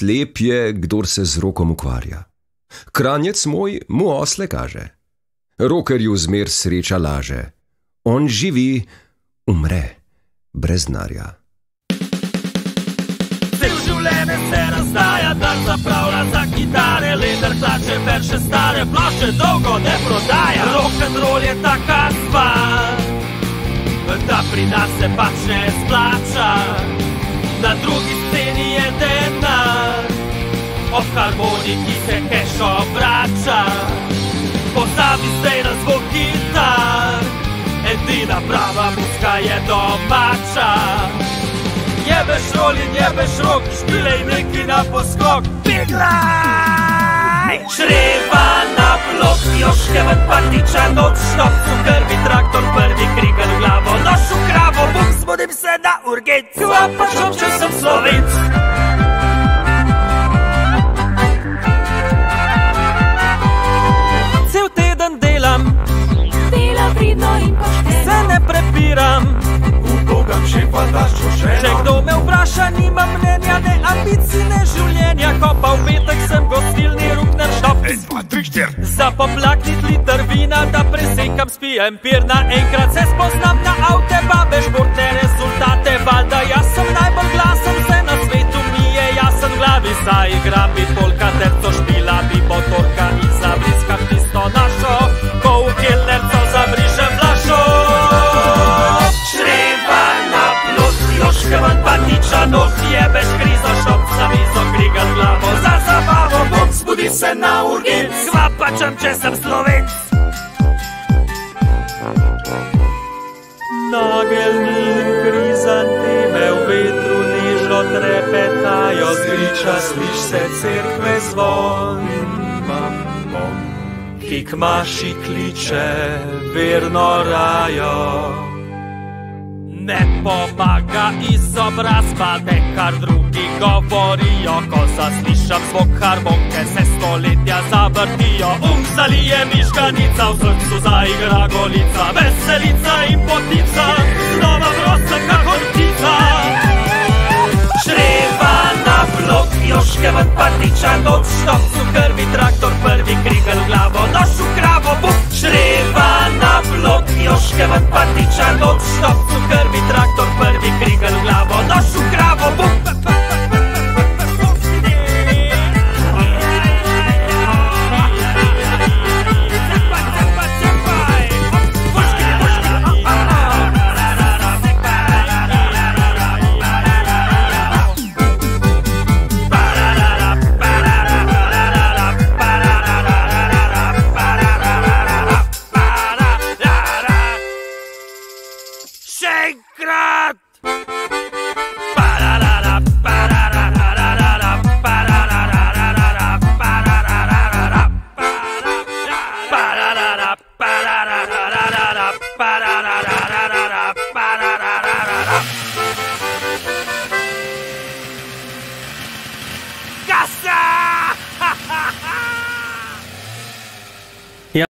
slep je, kdor se z rokom ukvarja. Kranjec moj mu osle kaže, rokerju zmer sreča laže. On živi, umre, brez narja. Cel življenje se razdaja, da zapravlja za kitare, leder hlače, verše stare, ploše dolgo ne prodaja. Rock and roll je taka stvar, da pri nas se pač ne splača. Na drugi denar, ob harmoniki se keš obrača. Pozabi zdaj na zvok kitar, edina prava muska je domača. Jebeš rol in jebeš rok, špilej neki na poskok. Piglaj! Čreva na blok, joške ven patiča, noč štopcu, prvi traktor, prvi krigal v glavo, nož v kravo, bum, zbudim se na urgenc. Kvapa šop, če vpraša, nimam mnenja, ne ambicij, ne življenja, ko pa v petek sem gostilni rukner štop. En, dva, tri, štir Za poplaknit liter vina, da presekam spijem pir. Naenkrat se spoznam na avte, babe, športne rezultate. Valjda jaz na urgenc Kvapačem, če sem slovenc. Nagelni in krizanteme v vetru nežno trepetajo. Zgriča sliš se cerkve zvon ki k maši kliče verno rajo. Ne pomaga izobrazba, ne kar drugi govorijo Ko zaslišam zvok harmonke, se stoletja zavrtijo Um zalije miškanica, v srcu zaigra golica Veselica in potica, znova prosim kakor ptica Čreva na blok, joške ven patiča Noč štopcu, krvi traktor, prvi krigal v glavo v kravo, buk Čreva na blok, joške ven patiča Noč štopcu, krvi traktor, prvi krigal v glavo Minecraft! Ba-da-da!